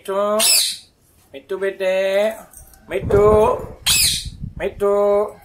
めと、めとべて、めと、めと、